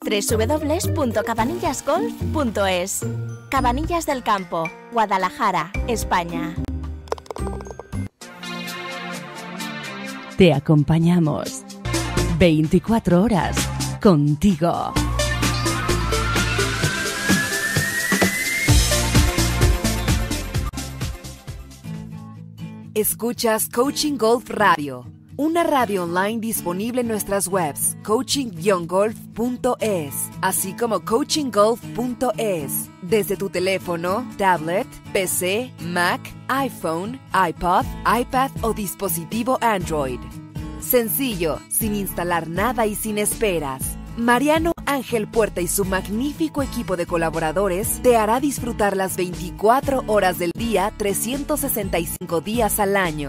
www.cabanillasgolf.es Cabanillas del Campo, Guadalajara, España. Te acompañamos 24 horas contigo. Escuchas Coaching Golf Radio una radio online disponible en nuestras webs coaching-golf.es, así como coachinggolf.es, desde tu teléfono, tablet, PC, Mac, iPhone, iPod, iPad o dispositivo Android. Sencillo, sin instalar nada y sin esperas. Mariano Ángel Puerta y su magnífico equipo de colaboradores te hará disfrutar las 24 horas del día, 365 días al año.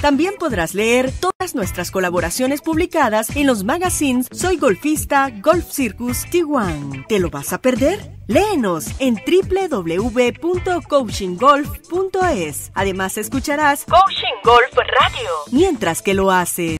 También podrás leer todas nuestras colaboraciones publicadas en los magazines Soy Golfista, Golf Circus, Tijuana. ¿Te lo vas a perder? Léenos en www.coachinggolf.es. Además escucharás Coaching Golf Radio mientras que lo haces.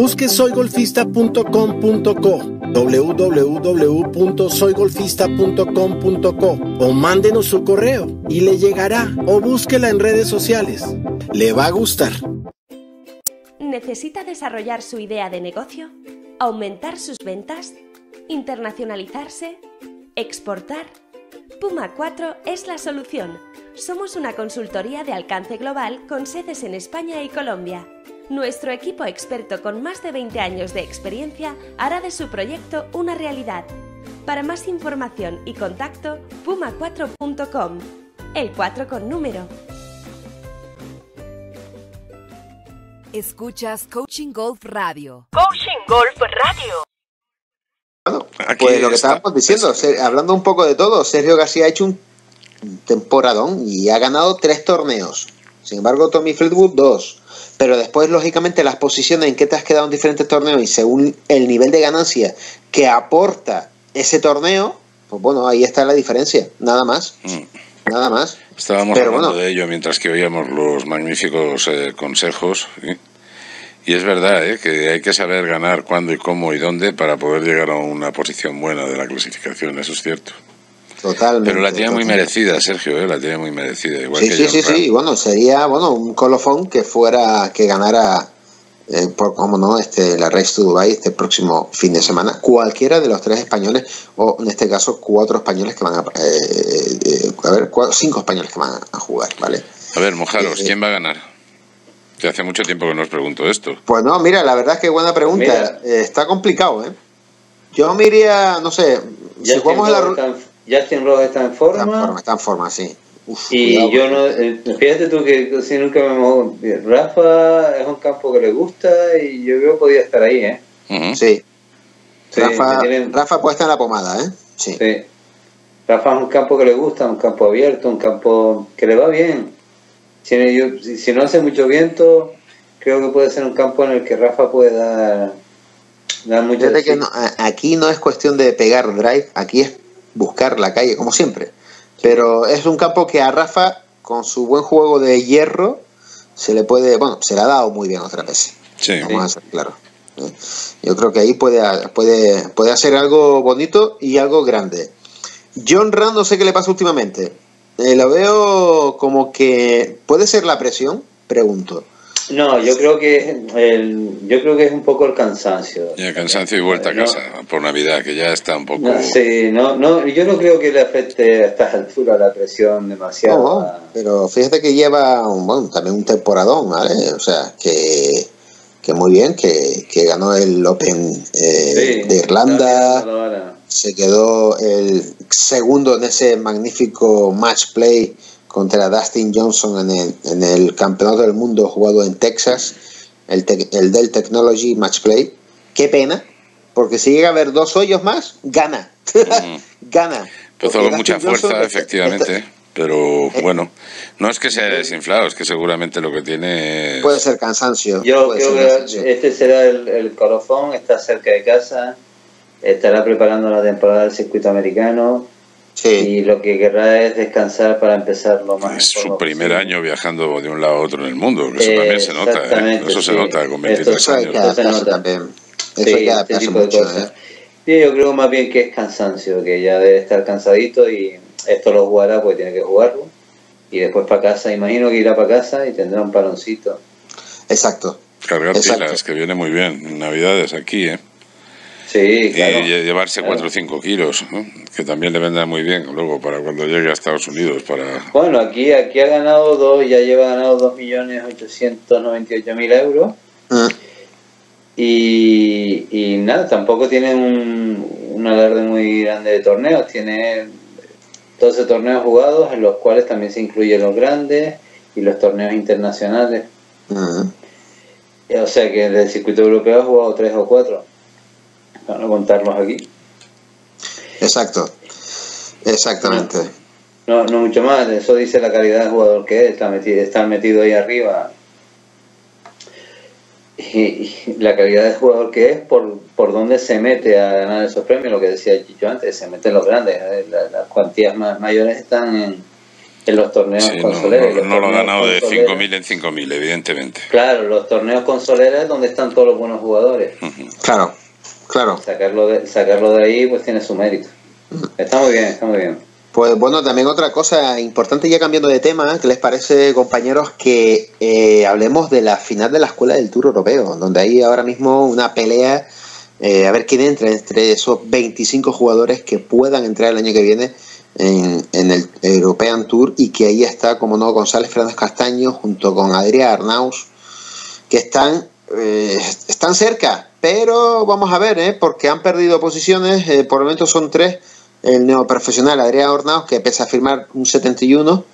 Busque soygolfista.com.co www.soygolfista.com.co o mándenos su correo y le llegará o búsquela en redes sociales. Le va a gustar. ¿Necesita desarrollar su idea de negocio? aumentar sus ventas, internacionalizarse, exportar. Puma 4 es la solución. Somos una consultoría de alcance global con sedes en España y Colombia. Nuestro equipo experto con más de 20 años de experiencia hará de su proyecto una realidad. Para más información y contacto, puma4.com. El 4 con número. Escuchas Coaching Golf Radio. Coaching Golf Radio. Bueno, pues lo que estábamos diciendo, hablando un poco de todo, Sergio García ha hecho un temporadón y ha ganado tres torneos. Sin embargo, Tommy Fleetwood dos. pero después, lógicamente, las posiciones en que te has quedado en diferentes torneos y según el nivel de ganancia que aporta ese torneo, pues bueno, ahí está la diferencia, nada más. Mm. Nada más. Estábamos Pero hablando bueno. de ello mientras que oíamos los magníficos eh, consejos. ¿sí? Y es verdad ¿eh? que hay que saber ganar cuándo y cómo y dónde para poder llegar a una posición buena de la clasificación, eso es cierto. Totalmente. Pero la tiene muy merecida, Sergio, ¿eh? la tiene muy merecida. Igual Sí, que sí, John sí, Ram. sí. Bueno, sería bueno un colofón que fuera, que ganara, eh, por cómo no, este, la Race to Dubai este próximo fin de semana. Cualquiera de los tres españoles, o en este caso cuatro españoles que van a, eh, eh, a ver, cuatro- cinco españoles que van a jugar, ¿vale? A ver, mojaros, Eh, ¿quién va a ganar? Que hace mucho tiempo que no os pregunto esto. Pues no, mira, la verdad es que buena pregunta. Mira. Eh, está complicado, ¿eh? Yo me iría, no sé, si jugamos a la está en- Justin Rose está en Está en forma. forma, está en forma, sí. Uf, Y cuidado. yo no, eh, fíjate tú que si nunca me mojo. Rafa es un campo que le gusta y yo creo que podía estar ahí, ¿eh? Sí. Sí, Rafa, tienen- Rafa puesta en la pomada, ¿eh? Sí. Sí. Rafa es un campo que le gusta, un campo abierto, un campo que le va bien. Si, yo- si- si no hace mucho viento, creo que puede ser un campo en el que Rafa puede dar, dar mucho que no- aquí no es cuestión de pegar drive, aquí es buscar la calle, como siempre. Pero es un campo que a Rafa, con su buen juego de hierro, se le puede, bueno, se le ha dado muy bien otra vez. Sí. Vamos a ser claro. Yo creo que ahí puede, puede, puede hacer algo bonito y algo grande. John Rand no sé qué le pasa últimamente. Eh, lo veo como que puede ser la presión, pregunto. No, yo creo que el, yo creo que es un poco el cansancio. Ya cansancio y vuelta a No. casa por Navidad, que ya está un poco... No, sí, no, no, yo no creo que le afecte a estas alturas la presión demasiado. No, pero fíjate que lleva un, bueno, también un temporadón, ¿vale? O sea, que, que muy bien, que, que ganó el Open eh, Sí, de Irlanda. Se quedó el segundo en ese magnífico match play contra Dustin Johnson en el, en el Campeonato del Mundo jugado en Texas, el, tec- el Dell Technology Match Play. Qué pena, porque si llega a haber dos hoyos más, gana. [LAUGHS] gana. Empezó Porque con mucha Johnson fuerza, está- efectivamente, pero bueno, no es que sea desinflado, es que seguramente lo que tiene es... Puede ser cansancio. Yo puede creo ser que cansancio. este será el, el colofón, está cerca de casa, estará preparando la temporada del circuito americano y lo que querrá es descansar para empezar lo más Es su primer posible. año viajando de un lado a otro en el mundo, eso también se nota, ¿eh? Exactamente, Eso se sí. nota con Esto- 23 Eso hay años. Esto se nota. también. Eso Sí, hay que este tipo de mucho, cosas. ¿eh? Sí, yo creo más bien que es cansancio, que ya debe estar cansadito y esto lo jugará porque tiene que jugarlo. Y después para casa, imagino que irá para casa y tendrá un paloncito. Exacto. Cargar Exacto. pilas, que viene muy bien. en Navidades aquí, ¿eh? Sí, claro. Y lle- llevarse Claro. 4 o 5 kilos, ¿no? que también le vendrá muy bien luego para cuando llegue a Estados Unidos. para Bueno, aquí, aquí ha ganado dos, ya lleva ganado 2.898.000 euros. Mm. Y, y nada, tampoco tiene un, un alarde muy grande de torneos. Tiene 12 torneos jugados, en los cuales también se incluyen los grandes y los torneos internacionales. Mm. O sea que del circuito europeo ha jugado 3 o 4. Para no contarlos aquí. Exacto. Exactamente. No, no mucho más, eso dice la calidad de jugador que es, está metido, está metido ahí arriba. Y, y la calidad de jugador que es por, por dónde se mete a ganar esos premios, lo que decía Chicho antes, se meten los grandes, ¿eh? La- las cuantías más mayores están en, en los torneos Sí, con no, lo ha ganado de soleras- 5.000 en 5.000, evidentemente. Claro, los torneos con soleras es donde están todos los buenos jugadores. Claro, claro. Sacarlo de, sacarlo de ahí pues tiene su mérito. Está muy bien, está muy bien. Pues bueno, también otra cosa importante, ya cambiando de tema, ¿qué les parece, compañeros, que eh, hablemos de la final de la Escuela del Tour Europeo, donde hay ahora mismo una pelea, eh, a ver quién entra entre esos 25 jugadores que puedan entrar el año que viene en, en el European Tour y que ahí está, como no, González Fernández Castaño junto con Adrián Arnaus, que están, eh, están cerca, pero vamos a ver, ¿eh? porque han perdido posiciones, eh, por el momento son tres, el neoprofesional Adrián Hornaos, que pese a firmar un 71,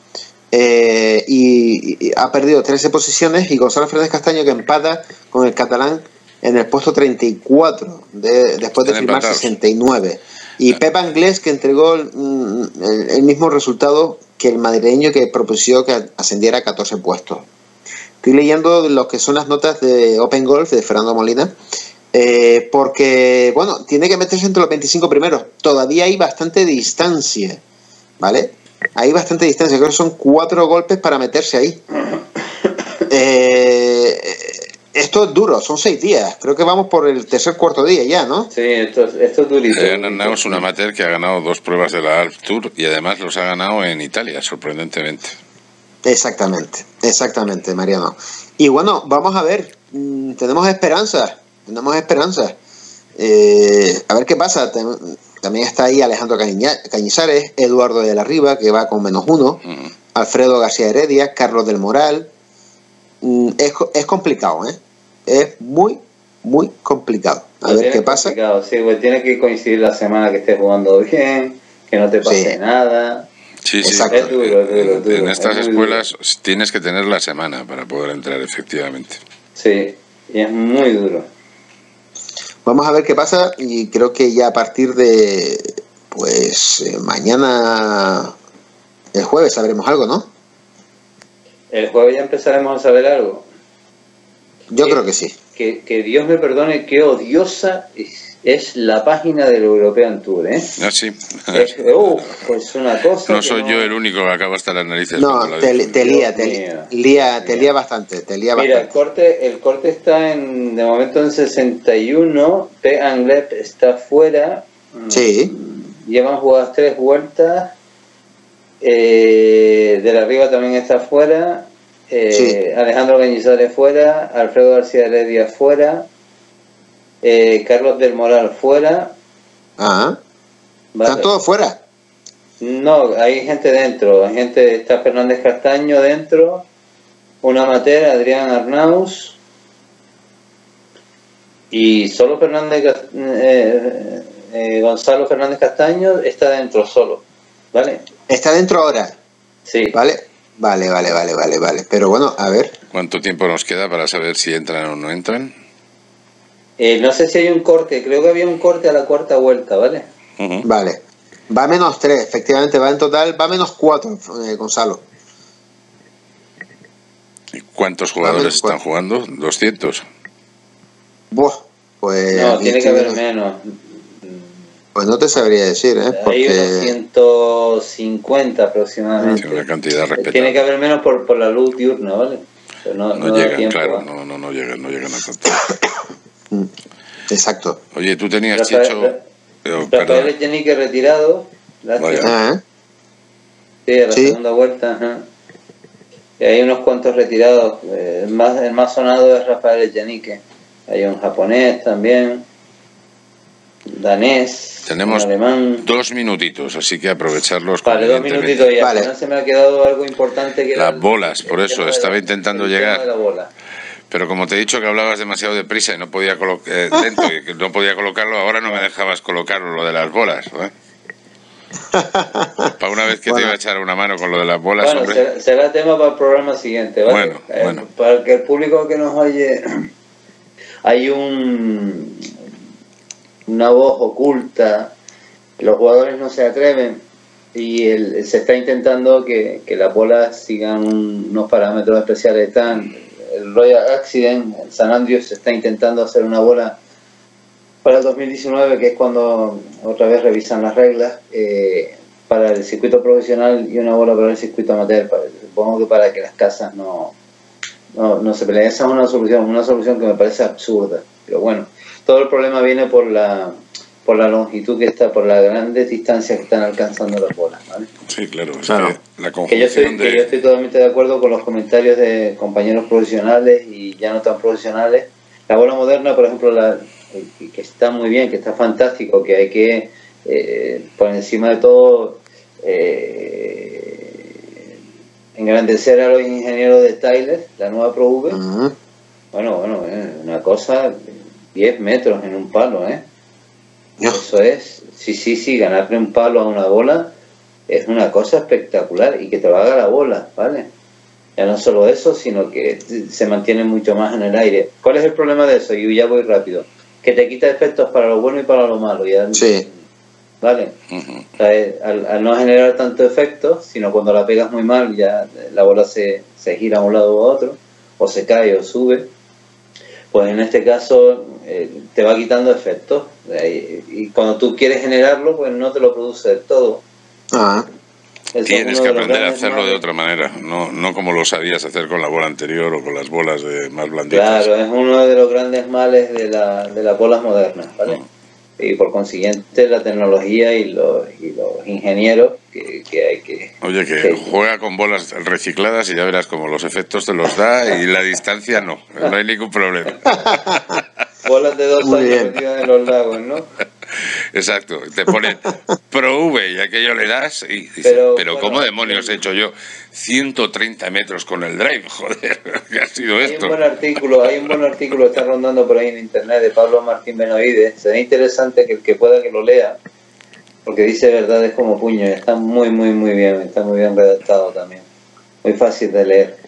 eh, y, y ha perdido 13 posiciones, y Gonzalo Fernández Castaño, que empata con el catalán en el puesto 34, de, después de firmar empatados. 69. Y Pepa Anglés, que entregó el, mm, el- el mismo resultado que el madrileño que propuso que ascendiera a 14 puestos. Estoy leyendo lo que son las notas de Open Golf de Fernando Molina. Eh, porque, bueno, tiene que meterse entre los 25 primeros. Todavía hay bastante distancia, ¿vale? Hay bastante distancia. Creo que son cuatro golpes para meterse ahí. Eh, esto es duro, son seis días. Creo que vamos por el tercer cuarto día ya, ¿no? Sí, esto, es- esto es durito. Eh, es un amateur que ha ganado dos pruebas de la Alp Tour y además los ha ganado en Italia, sorprendentemente. Exactamente, exactamente, Mariano. Y bueno, vamos a ver, mm, tenemos esperanza, tenemos esperanza. Eh, a ver qué pasa. También está ahí Alejandro Cañizares, Eduardo de la Riva, que va con menos uno, Alfredo García Heredia, Carlos del Moral. Mm, Es, es complicado, ¿eh? Es muy, muy complicado. A Lo ver qué pasa. complicado, Sí, pues tiene que coincidir la semana que estés jugando bien, que no te pase Sí. nada. Sí, sí. Es duro, es duro, es duro, en estas es escuelas tienes que tener la semana para poder entrar, efectivamente. Sí, y es muy duro. Vamos a ver qué pasa y creo que ya a partir de, pues, eh, mañana, el jueves, sabremos algo, ¿no? El jueves ya empezaremos a saber algo. Yo creo que sí. Que, que Dios me perdone, qué odiosa es, es la página del European Tour, ¿eh? Ah, sí. Es, uf, pues una cosa. No soy yo el único que acaba hasta las narices. No, la te, te lía, te Dios lía, lía- te lía bastante, te lía Mira, el bastante. corte, el corte está en, de momento en 61, P. Anglep está fuera, Sí, llevan jugadas tres vueltas, eh, de la Riva también está fuera, eh, Sí. Alejandro Cañizares fuera, Alfredo García Heredia fuera, eh, Carlos del Moral fuera. ah, Vale. están todos fuera. No, hay gente dentro, hay gente, está Fernández Castaño dentro, un amateur, Adrián Arnaus, y solo Fernández, eh, eh, Gonzalo Fernández Castaño está dentro solo, ¿vale? Está dentro ahora. Sí. ¿Vale? Vale, vale, vale, vale, vale. Pero bueno, a ver. ¿Cuánto tiempo nos queda para saber si entran o no entran? Eh, no sé si hay un corte, creo que había un corte a la cuarta vuelta, ¿vale? Vale. Va a menos tres, efectivamente, va en total, va a menos cuatro, eh, Gonzalo. ¿Y ¿Cuántos jugadores están jugando? 200. Buah, pues. No, tiene que haber menos. Pues no te sabría decir, ¿eh? Hay unos Porque. 150 aproximadamente. Una cantidad respetable. Tiene que haber menos por, por la luz diurna, ¿vale? Pero no, No, llegan, tiempo, claro, ¿eh? no, no, no llegan, no llegan a tanto. [COUGHS] Exacto. Oye, tú tenías, Rafael- Chicho... Rafael Echenique retirado. Gracias. Ah, Sí, a la Sí. segunda vuelta. ajá. Y hay unos cuantos retirados. eh, El más, el más sonado es Rafael Echenique. Hay un japonés también. Danés. tenemos un alemán. dos minutitos, así que aprovecharlos Vale, dos minutitos ya. Al final se me ha quedado algo importante que era Las bolas, por eso, de estaba intentando el tema llegar. de la bola. Pero como te he dicho que hablabas demasiado deprisa y no podía eh, [LAUGHS] lento y no podía colocarlo, ahora no me dejabas colocarlo lo de las bolas. ¿eh? Para una vez que te iba a echar una mano con lo de las bolas, Bueno, será, será tema para el programa siguiente, ¿vale? Bueno, Eh, bueno. Para que el público que nos oye, hay un una voz oculta, los jugadores no se atreven y el- se está intentando que, que las bolas sigan un- unos parámetros especiales. Están, el Royal Accident, el San Andreas está intentando hacer una bola para el 2019, que es cuando otra vez revisan las reglas, eh, para el circuito profesional y una bola para el circuito amateur. para- supongo que para que las casas no, no, no se peleen. Esa es una solución, una solución que me parece absurda. Pero bueno, todo el problema viene por la por la longitud que está, por las grandes distancias que están alcanzando las bolas. ¿vale? Sí, claro. es Claro. que la Que yo, estoy, conjunción que yo de... estoy totalmente de acuerdo con los comentarios de compañeros profesionales y ya no tan profesionales. La bola moderna, por ejemplo, la, que- que está muy bien, que está fantástico, que hay que, eh, por encima de todo, eh, engrandecer a los ingenieros de Tyler, la nueva ProV. Ujú. Bueno, bueno, eh, una cosa, 10 metros en un palo, ¿eh? Eso es, sí, sí, sí, ganarle un palo a una bola es una cosa espectacular y que te lo haga la bola, ¿vale? Ya no solo eso, sino que se mantiene mucho más en el aire. ¿Cuál es el problema de eso? Y ya voy rápido. Que te quita efectos para lo bueno y para lo malo. Ya, Sí. ¿Vale? O sea, eh, al, al no generar tanto efecto, sino cuando la pegas muy mal, ya la bola se, se gira a un lado u otro. o se cae o sube, pues en este caso eh, te va quitando efectos. Y cuando tú quieres generarlo, pues no te lo produce del todo. Ah. Tienes que aprender a hacerlo de otra manera, no, no como lo sabías hacer con la bola anterior o con las bolas de más blanditas. Claro, es uno de los grandes males de, la, de las bolas modernas, ¿vale? Mm y por consiguiente la tecnología y los, y los ingenieros que, hay que... Oye, que, juega con bolas recicladas y ya verás como los efectos te los da y la distancia no, no hay ningún problema. [LAUGHS] bolas de dos años metidas en los lagos, ¿no? Exacto, te ponen [LAUGHS] Pro V y aquello le das y dices, pero, ¿cómo demonios he hecho yo 130 metros con el drive? [LAUGHS] Joder, ¿qué ha sido esto? Hay un buen artículo, hay un buen artículo que está rondando por ahí en internet de Pablo Martín Benavides. Sería interesante que el que pueda que lo lea, porque dice verdades como puño, está muy, muy, muy bien, está muy bien redactado también. Muy fácil de leer.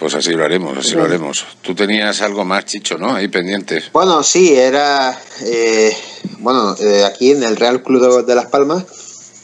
Pues así lo haremos, así lo haremos. Tú tenías algo más, Chicho, ¿no? Ahí pendiente. Bueno, sí, era. Eh, bueno, eh, aquí en el Real Club de Las Palmas,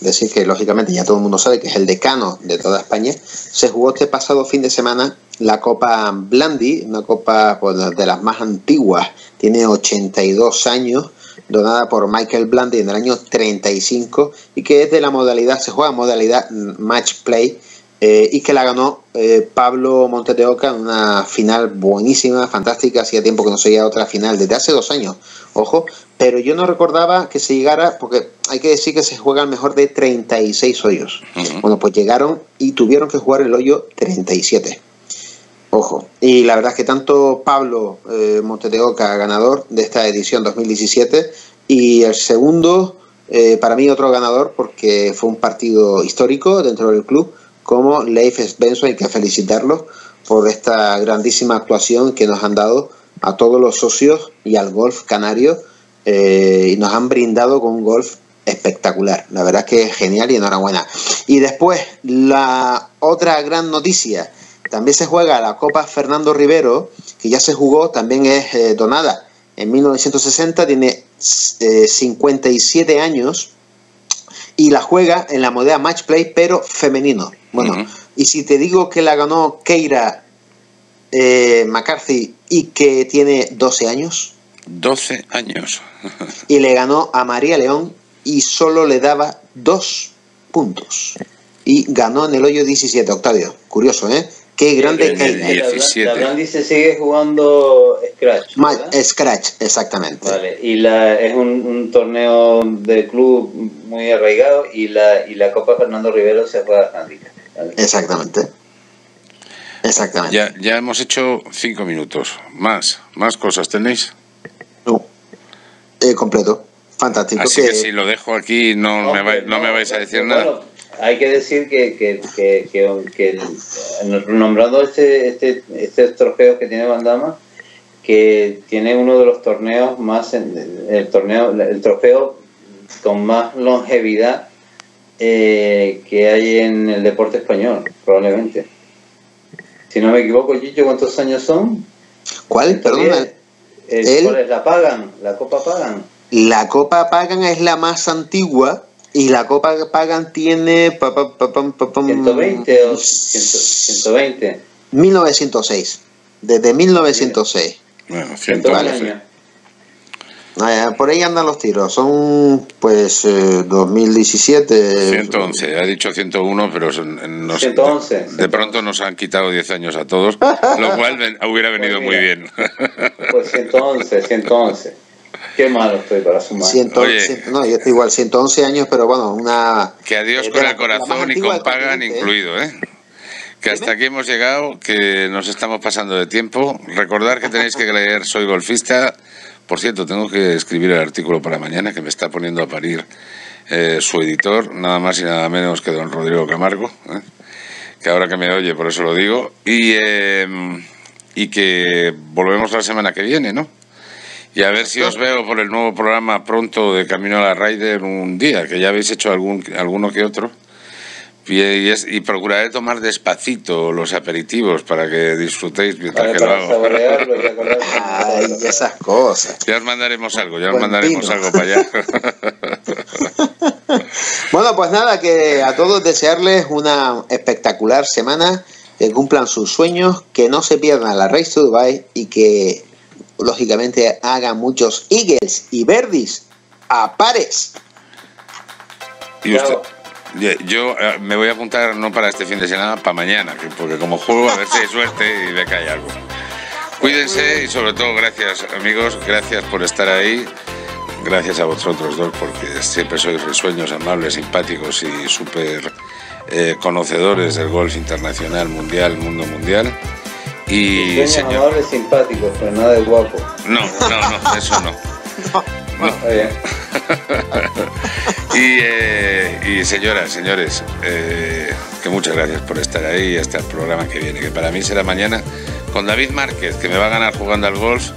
decir que lógicamente ya todo el mundo sabe que es el decano de toda España, se jugó este pasado fin de semana la Copa Blandi, una copa pues, de las más antiguas, tiene 82 años, donada por Michael Blandi en el año 35 y que es de la modalidad, se juega modalidad match play eh, y que la ganó eh, Pablo Montes de Oca en una final buenísima, fantástica. Hacía tiempo que no se otra final, desde hace dos años, ojo. Pero yo no recordaba que se llegara, porque hay que decir que se juega el mejor de 36 hoyos. Bueno, pues llegaron y tuvieron que jugar el hoyo 37. Ojo. Y la verdad es que tanto Pablo eh, Montes de Oca, ganador de esta edición 2017, y el segundo, eh, para mí otro ganador, porque fue un partido histórico dentro del club como Leif Svensson, hay que felicitarlo por esta grandísima actuación que nos han dado a todos los socios y al golf canario eh, y nos han brindado con un golf espectacular. La verdad es que es genial y enhorabuena. Y después, la otra gran noticia, también se juega la Copa Fernando Rivero, que ya se jugó, también es eh, donada en 1960, tiene 57 eh, años y la juega en la modalidad match play, pero femenino. Bueno, y si te digo que la ganó Keira eh, McCarthy y que tiene 12 años. 12 años. [LAUGHS] y le ganó a María León y solo le daba dos puntos. Y ganó en el hoyo 17, Octavio. Curioso, ¿eh? Qué grande es La, la se sigue jugando Scratch. Scratch, exactamente. Vale, y la, es un, torneo de club muy arraigado y la, y la Copa Fernando Rivero se juega handicap. Exactamente. Exactamente. Ya, ya hemos hecho cinco minutos. Más, más cosas tenéis. No. Eh, completo. Fantástico. Así que, si lo dejo aquí no, me, no me vais a decir nada hay que decir que, que, que, que, nombrando este, este, este trofeo que tiene Bandama, que tiene uno de los torneos más, el torneo, el trofeo con más longevidad eh, que hay en el deporte español, probablemente. Si no me equivoco, Chicho, ¿cuántos años son? ¿Cuál? Perdona. ¿Cuál es la Pagan? ¿La Copa Pagan? La Copa Pagan es la más antigua y la Copa Pagan tiene... Pa, 120 o 120. 1906. Desde 1906. Bueno, 120. Ah, por ahí andan los tiros. Son, pues, 2017. 111. Ha dicho 101, pero nos, 111. De, pronto nos han quitado 10 años a todos, lo cual hubiera venido muy bien. Pues 111, 111. Qué malo estoy para sumar. no, yo estoy igual, 111 años, pero bueno, una... Que adiós con el corazón y con pagan incluido, ¿eh? Que hasta aquí hemos llegado, que nos estamos pasando de tiempo. Recordar que tenéis que leer Soy Golfista. Por cierto, tengo que escribir el artículo para mañana que me está poniendo a parir eh, su editor, nada más y nada menos que don Rodrigo Camargo, ¿eh? que ahora que me oye, por eso lo digo. Y, eh, y que volvemos la semana que viene, ¿no? Y a ver si os veo por el nuevo programa pronto de Camino a la Raider un día, que ya habéis hecho algún, alguno que otro. Y, y, procuraré tomar despacito los aperitivos para que disfrutéis mientras que lo hago. [LAUGHS] Ay, esas cosas. Ya os mandaremos algo, ya os mandaremos algo para allá. [LAUGHS] bueno, pues nada, que a todos desearles una espectacular semana que cumplan sus sueños, que no se pierdan la Race to Dubai y que lógicamente hagan muchos Eagles y Verdis a pares. Y usted, yo eh, me voy a apuntar no para este fin de semana, para mañana, porque como juego a ver si hay suerte y me cae algo. Cuídense y sobre todo gracias amigos, gracias por estar ahí. Gracias a vosotros dos porque siempre sois risueños, amables, simpáticos y súper eh, conocedores del golf internacional, mundial, mundo mundial. Y señor... amables, simpáticos, pero nada de guapo. No, no, no, eso no. [LAUGHS] no. Está bien. [LAUGHS] y, eh, y, señoras, señores, eh, que muchas gracias por estar ahí y hasta el programa que viene, que para mí será mañana con David Márquez, que me va a ganar jugando al golf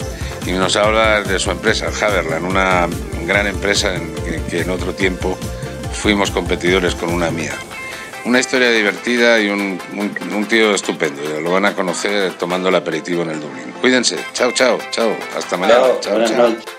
y nos habla de su empresa, Haverland, una gran empresa en que en otro tiempo fuimos competidores con una mía. Una historia divertida y un, tío estupendo. Lo van a conocer tomando el aperitivo en el Dublín. Cuídense. Chao, chao, chao. Hasta mañana. Chao, chao.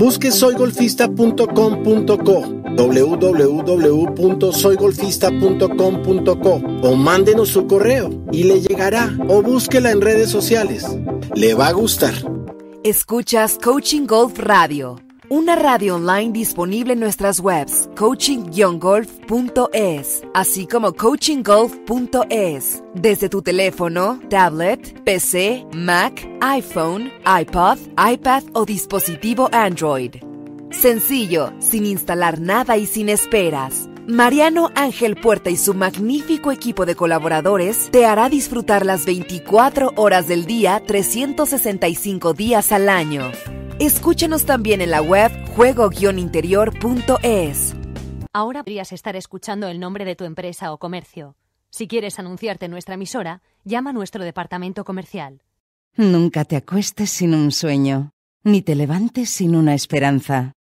Busque soygolfista.com.co www.soygolfista.com.co o mándenos su correo y le llegará o búsquela en redes sociales. Le va a gustar. Escuchas Coaching Golf Radio una radio online disponible en nuestras webs coaching-golf.es, así como coachinggolf.es, desde tu teléfono, tablet, PC, Mac, iPhone, iPod, iPad o dispositivo Android. Sencillo, sin instalar nada y sin esperas. Mariano Ángel Puerta y su magnífico equipo de colaboradores te hará disfrutar las 24 horas del día, 365 días al año. Escúchanos también en la web juego-interior.es. Ahora podrías estar escuchando el nombre de tu empresa o comercio. Si quieres anunciarte en nuestra emisora, llama a nuestro departamento comercial. Nunca te acuestes sin un sueño, ni te levantes sin una esperanza.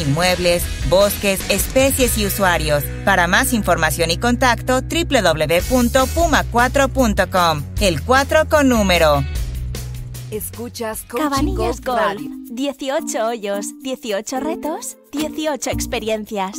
inmuebles, bosques, especies y usuarios. Para más información y contacto, www.puma4.com. El 4 con número. Escuchas Cabanillas Golf. 18 hoyos, 18 retos, 18 experiencias.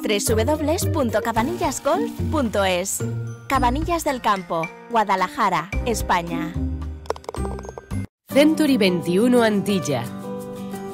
www.cabanillasgolf.es Cabanillas del Campo, Guadalajara, España. Century 21 Antilla.